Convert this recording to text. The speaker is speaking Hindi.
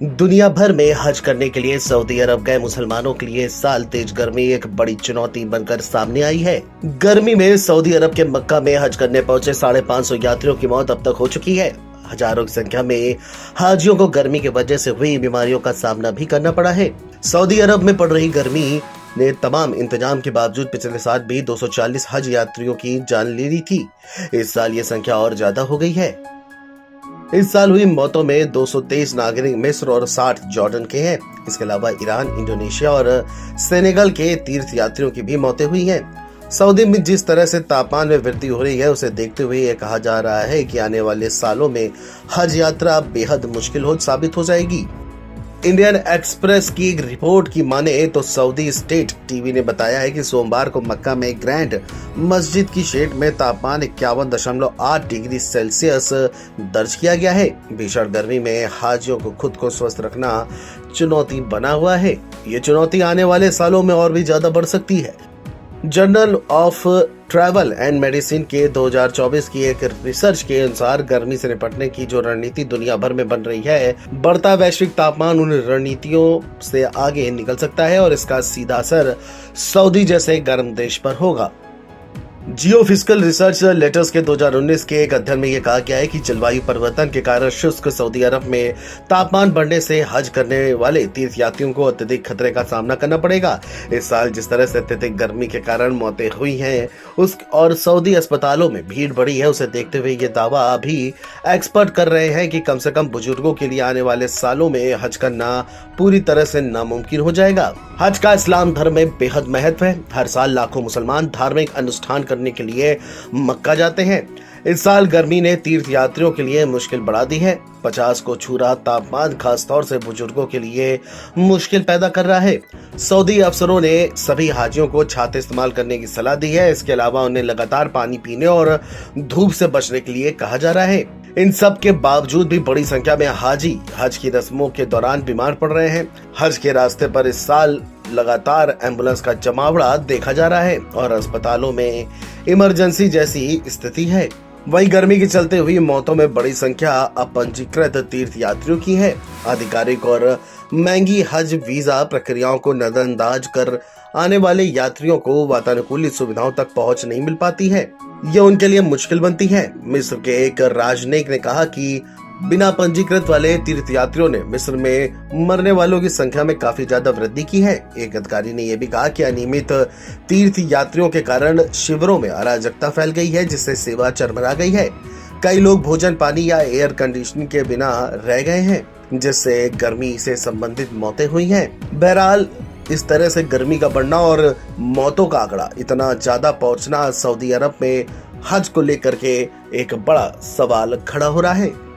दुनिया भर में हज करने के लिए सऊदी अरब गए मुसलमानों के लिए साल तेज गर्मी एक बड़ी चुनौती बनकर सामने आई है। गर्मी में सऊदी अरब के मक्का में हज करने पहुँचे साढ़े पाँच सौ यात्रियों की मौत अब तक हो चुकी है। हज़ारों की संख्या में हाजियों को गर्मी की वजह से हुई बीमारियों का सामना भी करना पड़ा है। सऊदी अरब में पड़ रही गर्मी ने तमाम इंतज़ाम के बावजूद पिछले साल भी 240 हज यात्रियों की जान ले ली थी। इस साल ये संख्या और ज़्यादा हो गई है। इस साल हुई मौतों में 223 नागरिक मिस्र और 60 जॉर्डन के हैं। इसके अलावा ईरान, इंडोनेशिया और सेनेगल के तीर्थ यात्रियों की भी मौतें हुई हैं। सऊदी में जिस तरह से तापमान में वृद्धि हो रही है, उसे देखते हुए यह कहा जा रहा है कि आने वाले सालों में हज यात्रा बेहद मुश्किल हो साबित हो जाएगी। इंडियन एक्सप्रेस की एक रिपोर्ट की माने तो सऊदी स्टेट टीवी ने बताया है कि सोमवार को मक्का में ग्रैंड मस्जिद की शेड में तापमान इक्यावन दशमलव आठ डिग्री सेल्सियस दर्ज किया गया है। भीषण गर्मी में हाजियों को खुद को स्वस्थ रखना चुनौती बना हुआ है। ये चुनौती आने वाले सालों में और भी ज़्यादा बढ़ सकती है। Journal of Travel and Medicine के 2024 की एक रिसर्च के अनुसार गर्मी से निपटने की जो रणनीति दुनिया भर में बन रही है, बढ़ता वैश्विक तापमान उन रणनीतियों से आगे निकल सकता है और इसका सीधा असर सऊदी जैसे गर्म देश पर होगा। जियो फ़िज़िकल रिसर्च लेटर्स के 2019 के एक अध्ययन में यह कहा गया है कि जलवायु परिवर्तन के कारण शुष्क सऊदी अरब में तापमान बढ़ने से हज करने वाले तीर्थ यात्रियों को अत्यधिक खतरे का सामना करना पड़ेगा। इस साल जिस तरह से अत्यधिक गर्मी के कारण मौतें हुई हैं, उस और सऊदी अस्पतालों में भीड़ बढ़ी है, उसे देखते हुए ये दावा अभी एक्सपर्ट कर रहे हैं कि कम से कम बुज़ुर्गों के लिए आने वाले सालों में हज करना पूरी तरह से नामुमकिन हो जाएगा। हज का इस्लाम धर्म में बेहद महत्व है। हर साल लाखों मुसलमान धार्मिक अनुष्ठान करने के लिए मक्का जाते हैं। इस साल गर्मी ने तीर्थ यात्रियों के लिए मुश्किल बढ़ा दी है। पचास को छू रहा तापमान खास तौर से बुज़ुर्गों के लिए मुश्किल पैदा कर रहा है। सऊदी अफसरों ने सभी हाजियों को छाते इस्तेमाल करने की सलाह दी है। इसके अलावा उन्हें लगातार पानी पीने और धूप से बचने के लिए कहा जा रहा है। इन सब के बावजूद भी बड़ी संख्या में हाजी, हज की रस्मों के दौरान बीमार पड़ रहे हैं। हज के रास्ते पर इस साल लगातार एंबुलेंस का जमावड़ा देखा जा रहा है और अस्पतालों में इमरजेंसी जैसी स्थिति है। वही गर्मी के चलते हुई मौतों में बड़ी संख्या अपंजीकृत तीर्थ यात्रियों की है। आधिकारिक और महँगी हज वीज़ा प्रक्रियाओं को नजरअंदाज कर आने वाले यात्रियों को वातानुकूलित सुविधाओं तक पहुँच नहीं मिल पाती है। यह उनके लिए मुश्किल बनती है। मिस्र के एक राजनयिक ने कहा कि बिना पंजीकृत वाले तीर्थ यात्रियों ने मिस्र में मरने वालों की संख्या में काफ़ी ज़्यादा वृद्धि की है। एक अधिकारी ने यह भी कहा कि अनियमित तीर्थ यात्रियों के कारण शिविरों में अराजकता फैल गई है, जिससे सेवा चरमरा गई है। कई लोग भोजन, पानी या एयर कंडीशनिंग के बिना रह गए हैं, जिससे गर्मी से संबंधित मौतें हुई हैं। बहरहाल, इस तरह से गर्मी का बढ़ना और मौतों का आंकड़ा इतना ज़्यादा पहुँचना सऊदी अरब में हज को लेकर के एक बड़ा सवाल खड़ा हो रहा है।